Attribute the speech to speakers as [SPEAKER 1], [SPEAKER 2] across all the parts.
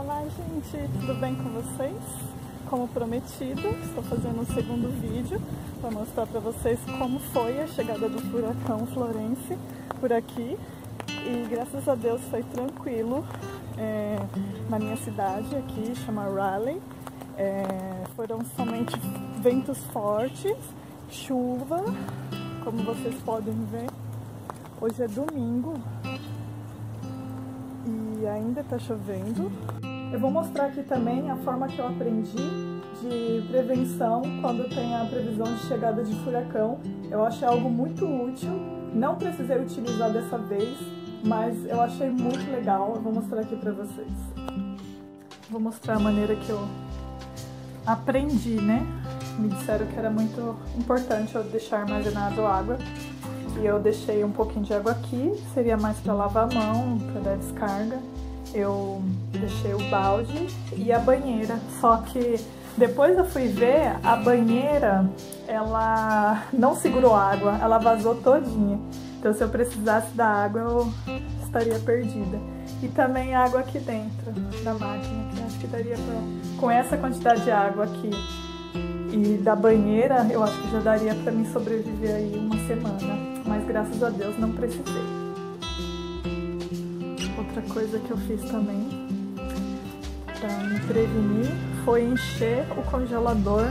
[SPEAKER 1] Olá gente, tudo bem com vocês? Como prometido, estou fazendo um segundo vídeo para mostrar para vocês como foi a chegada do furacão Florence por aqui e graças a Deus foi tranquilo é, na minha cidade aqui, chama Raleigh. É, foram somente ventos fortes, chuva, como vocês podem ver. Hoje é domingo e ainda está chovendo. Eu vou mostrar aqui também a forma que eu aprendi de prevenção quando tem a previsão de chegada de furacão. Eu achei algo muito útil, não precisei utilizar dessa vez, mas eu achei muito legal. Eu vou mostrar aqui para vocês. Vou mostrar a maneira que eu aprendi, né? Me disseram que era muito importante eu deixar armazenado água e eu deixei um pouquinho de água aqui, seria mais para lavar a mão, para dar descarga. Eu deixei o balde e a banheira, só que depois eu fui ver, a banheira, ela não segurou água, ela vazou todinha. Então se eu precisasse da água, eu estaria perdida. E também água aqui dentro da máquina, que acho que daria pra... Com essa quantidade de água aqui e da banheira, eu acho que já daria para mim sobreviver aí uma semana mas graças a Deus não precisei. Outra coisa que eu fiz também para me prevenir foi encher o congelador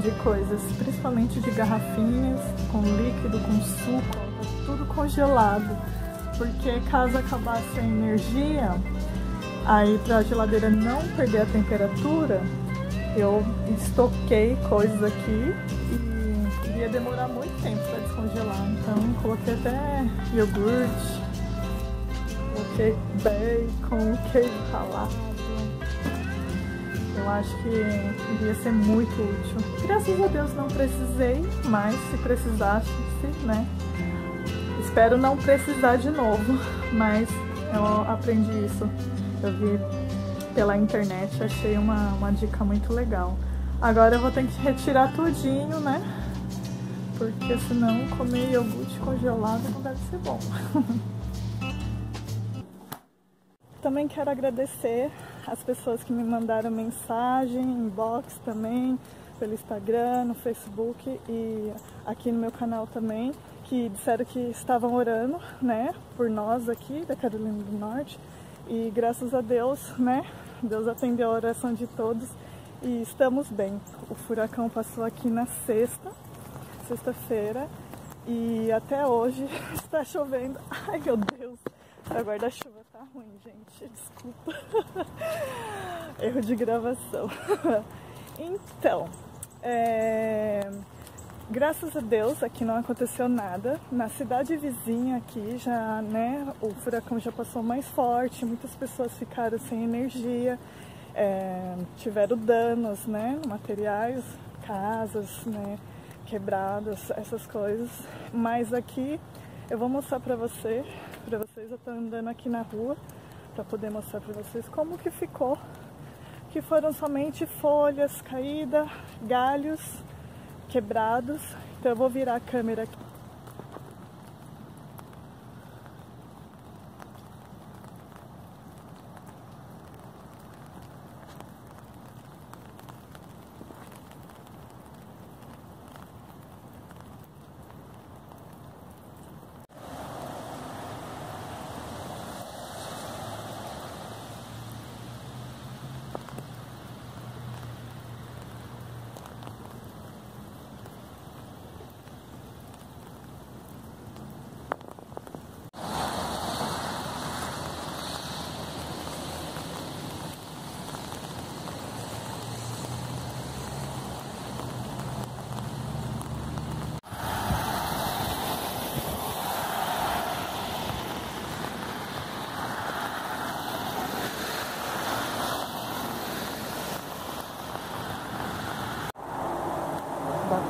[SPEAKER 1] de coisas, principalmente de garrafinhas com líquido, com suco, tudo congelado, porque caso acabasse a energia, aí para a geladeira não perder a temperatura, eu estoquei coisas aqui e ia demorar muito tempo para descongelar. Então coloquei até iogurte, coloquei bacon, queijo ralado. Eu acho que iria ser muito útil. Graças a Deus não precisei, mas se precisasse, né? Espero não precisar de novo, mas eu aprendi isso. Eu vi pela internet, achei uma, uma dica muito legal. Agora eu vou ter que retirar tudinho, né? porque senão comer iogurte congelado não deve ser bom. também quero agradecer as pessoas que me mandaram mensagem, inbox também, pelo Instagram, no Facebook e aqui no meu canal também, que disseram que estavam orando, né, por nós aqui da Carolina do Norte. E graças a Deus, né, Deus atendeu a oração de todos e estamos bem. O furacão passou aqui na sexta, sexta-feira e até hoje está chovendo. Ai meu Deus, a guarda-chuva ruim, gente, desculpa. Erro de gravação. Então, é... graças a Deus aqui não aconteceu nada. Na cidade vizinha aqui já, né, o furacão já passou mais forte, muitas pessoas ficaram sem energia, é... tiveram danos, né, materiais, casas, né, quebradas, essas coisas. Mas aqui eu vou mostrar pra você, pra vocês, eu tô andando aqui na rua para poder mostrar pra vocês como que ficou. Que foram somente folhas caídas, galhos quebrados. Então eu vou virar a câmera aqui.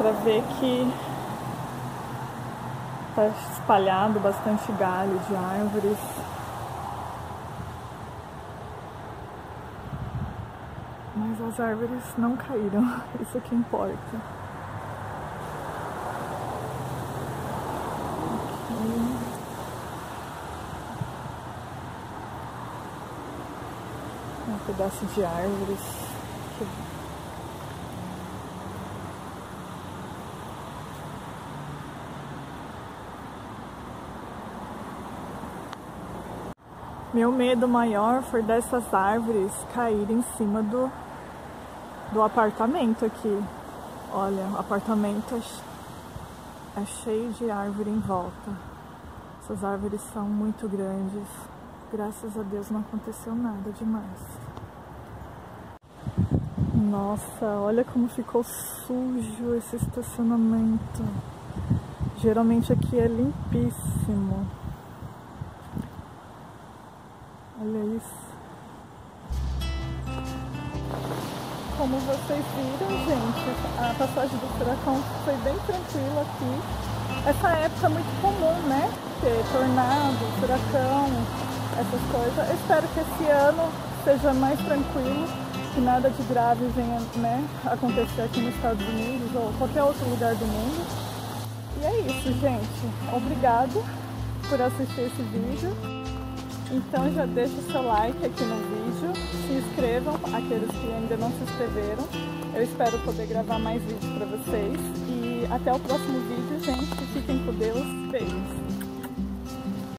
[SPEAKER 1] Para ver que está espalhado bastante galho de árvores. Mas as árvores não caíram, isso que importa. Aqui. Um pedaço de árvores. Meu medo maior foi dessas árvores caírem em cima do, do apartamento aqui. Olha, o apartamento é cheio de árvore em volta. Essas árvores são muito grandes. Graças a Deus não aconteceu nada demais. Nossa, olha como ficou sujo esse estacionamento. Geralmente aqui é limpíssimo. Olha isso. Como vocês viram, gente, a passagem do furacão foi bem tranquila aqui. Essa época é muito comum, né? Ter tornado, furacão, essas coisas. Eu espero que esse ano seja mais tranquilo, que nada de grave venha né, acontecer aqui nos Estados Unidos ou qualquer outro lugar do mundo. E é isso, gente. Obrigado por assistir esse vídeo. Então já deixa o seu like aqui no vídeo, se inscrevam, aqueles que ainda não se inscreveram. Eu espero poder gravar mais vídeos para vocês. E até o próximo vídeo, gente. Fiquem com Deus. Beijos.